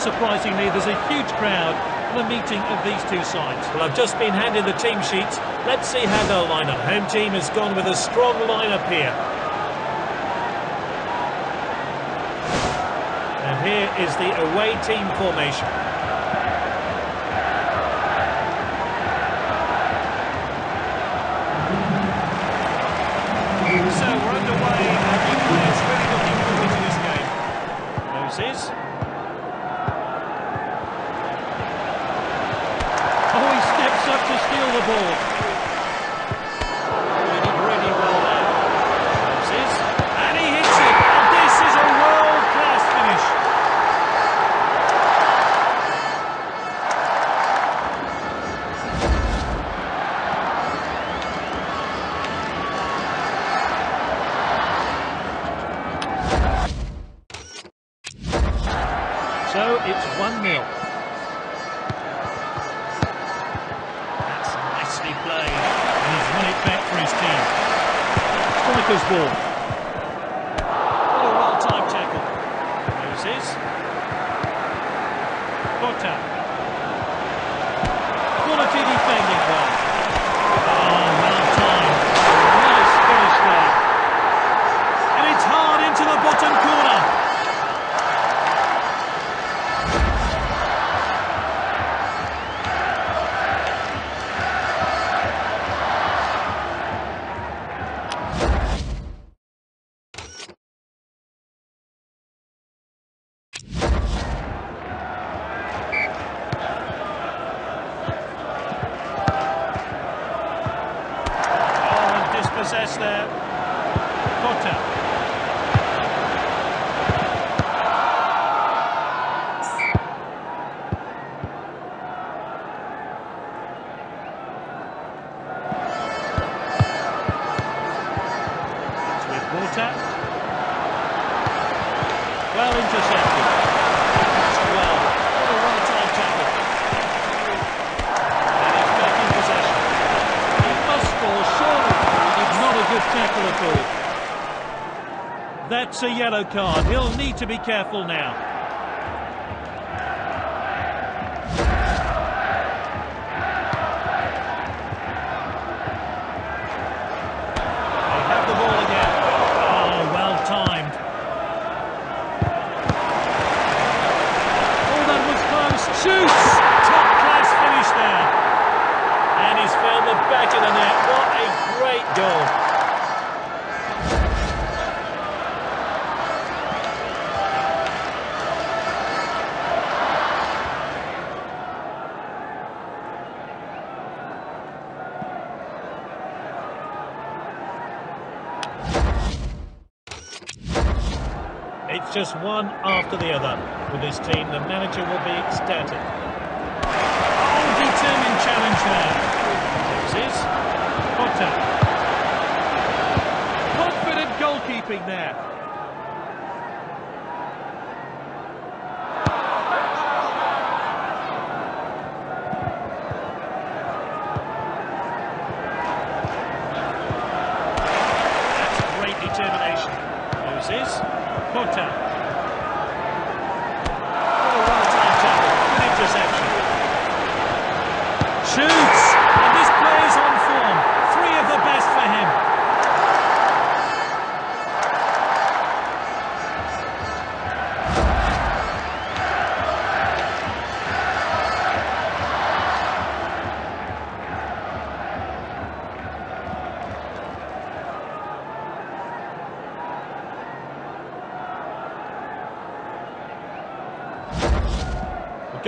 Surprisingly, there's a huge crowd for the meeting of these two sides. Well, I've just been handed the team sheets. Let's see how they'll line up. Home team has gone with a strong lineup here. And here is the away team formation. So we're underway and the players really looking forward to this game. Moses. Oh, he steps up to steal the ball. Striker's ball. That's a yellow card. He'll need to be careful now. They have the ball again. Oh, well timed. Oh, that was close. Shoots! Top class finish there. And he's found the back of the net. What a great goal. It's just one after the other. With this team, the manager will be ecstatic. Oh, determined challenge there. Moses. Potter. Confident goalkeeping there.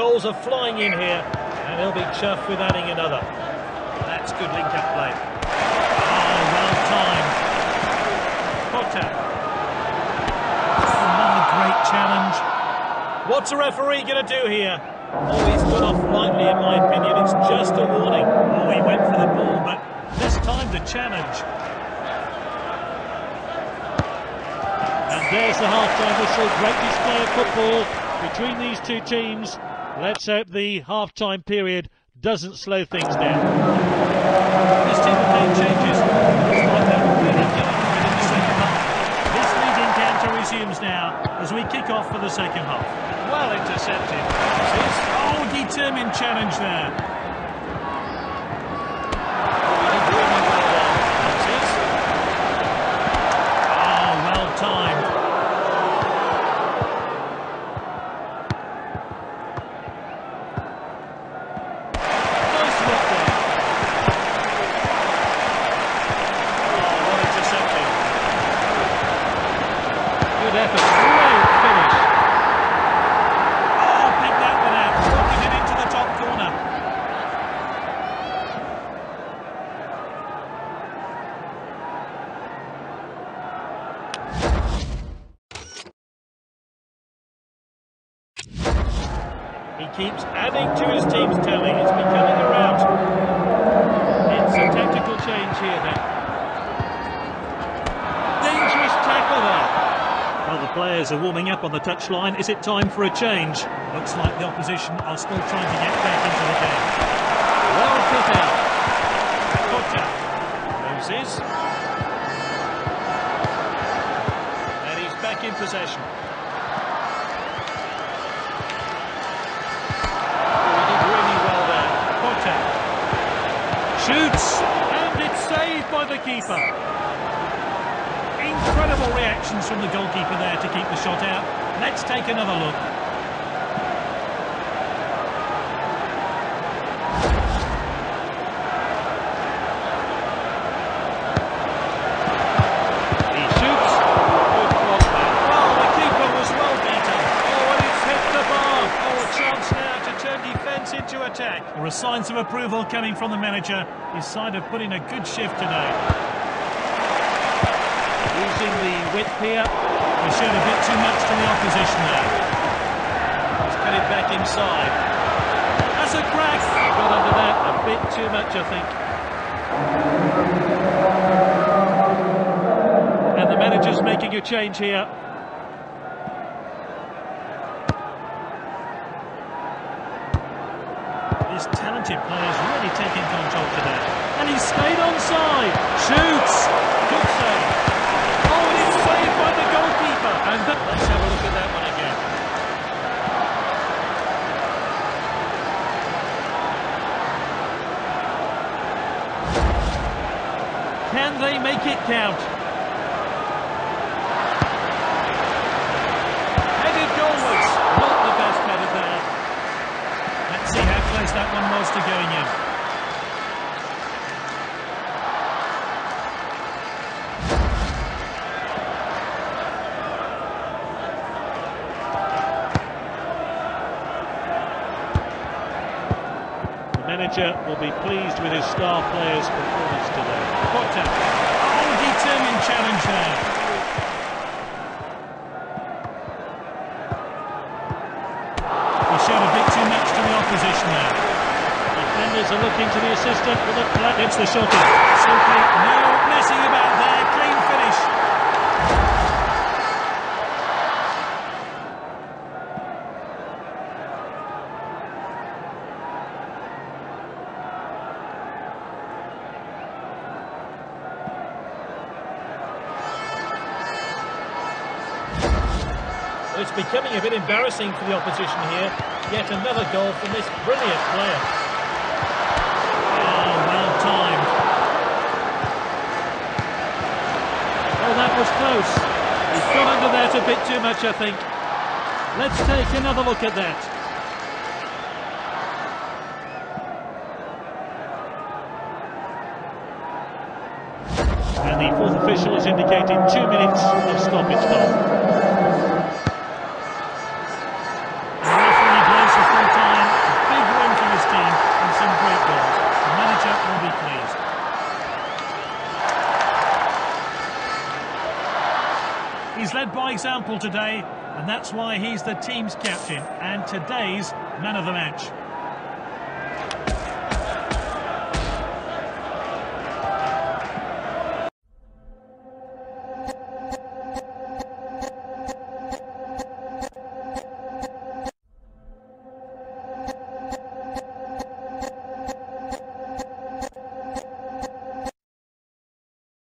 Goals are flying in here, and he'll be chuffed with adding another. That's good link-up play. Oh, well timed. Potter. Another great challenge. What's the referee going to do here? Oh, he's off lightly, in my opinion. It's just a warning. Oh, he went for the ball, but this time the challenge. And there's the half-time whistle. Great display of football between these two teams. Let's hope the half-time period doesn't slow things down. This team have made changes. This lead encounter resumes now as we kick off for the second half. Well intercepted. intercepted. Oh, determined challenge there. Oh, he did really well there. That's it. Oh, well timed. Nice work there. Oh, well intercepted. Good effort. Great finish. Oh, pick that one out. Rocking it into the top corner. He keeps adding to his team's tally. It's becoming a rout. It's a tactical change here then. Dangerous tackle there. Well, the players are warming up on the touchline. Is it time for a change? Looks like the opposition are still trying to get back into the game. Well put out. Moses. And he's back in possession. Oh, he did really well there. Potter. Shoots. And it's saved by the keeper. Incredible reactions from the goalkeeper there to keep the shot out. Let's take another look. Signs of approval coming from the manager. His side have put in a good shift today. Using the width here. They showed a bit too much to the opposition there. He's cut it back inside. That's a crack. Got under that a bit too much, I think. And the manager's making a change here. This talented player's really taking control today. And he's stayed onside. Shoots. Good save. Oh, it's saved by the goalkeeper. And that, let's have a look at that one again. Can they make it count? Headed goalwards. Not the best headed there. Let's see that one was to going in. The manager will be pleased with his star players' performance today. Potter. Oh, determined challenge there. He showed a bit too much to the opposition there. Are looking to the assistant with a flat. It's the shot. Simply no messing about there. Clean finish. It's becoming a bit embarrassing for the opposition here. Yet another goal from this brilliant player. Oh, well timed. Oh, that was close. He's got under that a bit too much, I think. Let's take another look at that. And the fourth official has indicated two minutes of stoppage time. Example today, and that's why he's the team's captain and today's man of the match.